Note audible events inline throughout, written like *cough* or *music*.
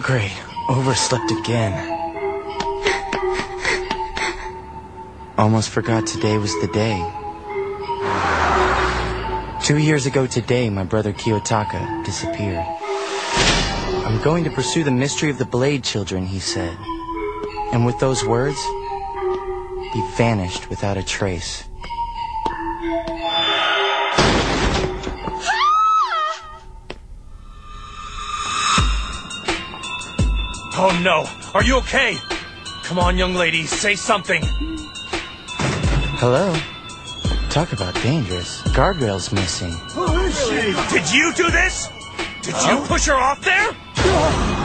Great. Overslept again. Almost forgot today was the day. Two years ago today, my brother Kiyotaka disappeared. I'm going to pursue the mystery of the Blade Children, he said. And with those words, he vanished without a trace. Oh no! Are you okay? Come on, young lady, say something. Hello? Talk about dangerous. Guardrails missing. Who is she? Did you do this? Did you push her off there?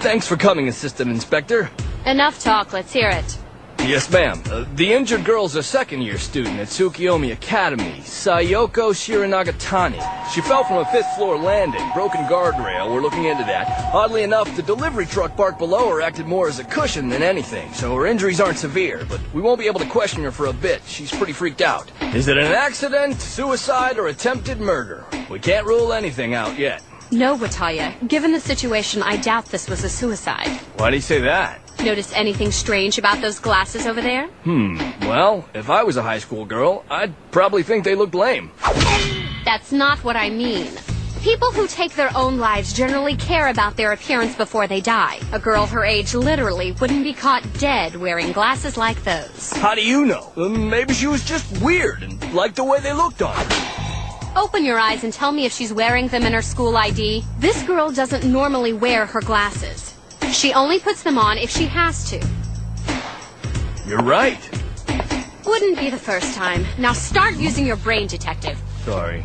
Thanks for coming, Assistant Inspector. Enough talk, let's hear it. Yes, ma'am. Uh, the injured girl's a second-year student at Tsukiyomi Academy, Sayoko Shiranagatani. She fell from a fifth-floor landing, broken guardrail. We're looking into that. Oddly enough, the delivery truck parked below her acted more as a cushion than anything, so her injuries aren't severe, but we won't be able to question her for a bit. She's pretty freaked out. Is it an accident, suicide, or attempted murder? We can't rule anything out yet. No, Wataya. Given the situation, I doubt this was a suicide. Why do you say that? Notice anything strange about those glasses over there? Hmm. Well, if I was a high school girl, I'd probably think they looked lame. That's not what I mean. People who take their own lives generally care about their appearance before they die. A girl her age literally wouldn't be caught dead wearing glasses like those. How do you know? Uh, Maybe she was just weird and liked the way they looked on her. Open your eyes and tell me if she's wearing them in her school ID. This girl doesn't normally wear her glasses. She only puts them on if she has to. You're right. Wouldn't be the first time. Now start using your brain, detective. Sorry.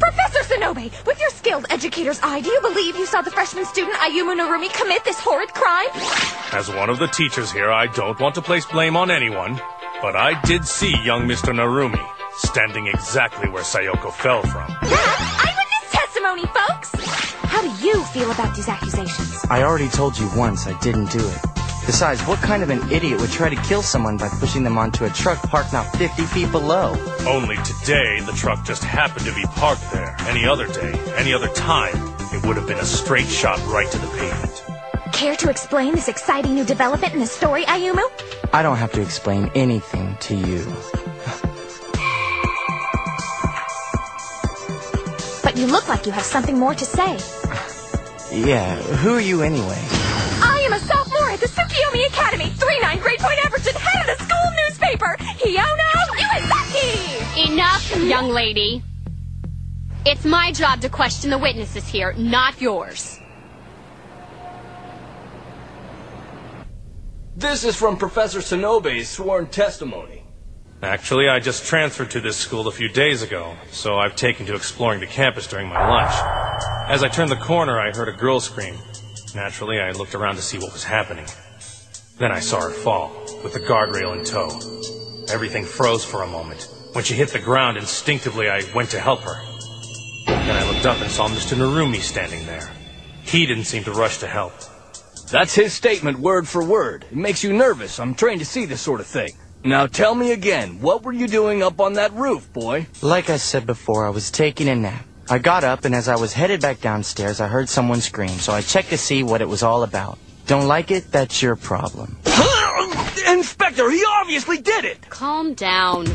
Professor Sonobe, with your skilled educator's eye, do you believe you saw the freshman student Ayumu Narumi commit this horrid crime? As one of the teachers here, I don't want to place blame on anyone, but I did see young Mr. Narumi standing exactly where Sayoko fell from. That's eyewitness testimony, folks! How do you feel about these accusations? I already told you once I didn't do it. Besides, what kind of an idiot would try to kill someone by pushing them onto a truck parked not 50 feet below? Only today, the truck just happened to be parked there. Any other day, any other time, it would have been a straight shot right to the pavement. Care to explain this exciting new development in the story, Ayumu? I don't have to explain anything to you. You look like you have something more to say. Yeah, who are you anyway? I am a sophomore at the Tsukiyomi Academy, 3-9 grade point average and head of the school newspaper, Hiyono Yuizaki! Enough, young lady. It's my job to question the witnesses here, not yours. This is from Professor Sonobe's sworn testimony. Actually, I just transferred to this school a few days ago, so I've taken to exploring the campus during my lunch. As I turned the corner, I heard a girl scream. Naturally, I looked around to see what was happening. Then I saw her fall, with the guardrail in tow. Everything froze for a moment. When she hit the ground, instinctively I went to help her. Then I looked up and saw Mr. Narumi standing there. He didn't seem to rush to help. That's his statement word for word. It makes you nervous. I'm trained to see this sort of thing. Now tell me again, what were you doing up on that roof, boy? Like I said before, I was taking a nap. I got up, and as I was headed back downstairs, I heard someone scream, so I checked to see what it was all about. Don't like it? That's your problem. *laughs* Inspector, he obviously did it! Calm down.